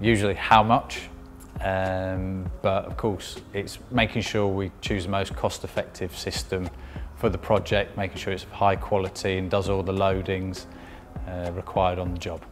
usually how much, um, but of course it's making sure we choose the most cost effective system for the project, making sure it's of high quality and does all the loadings uh, required on the job.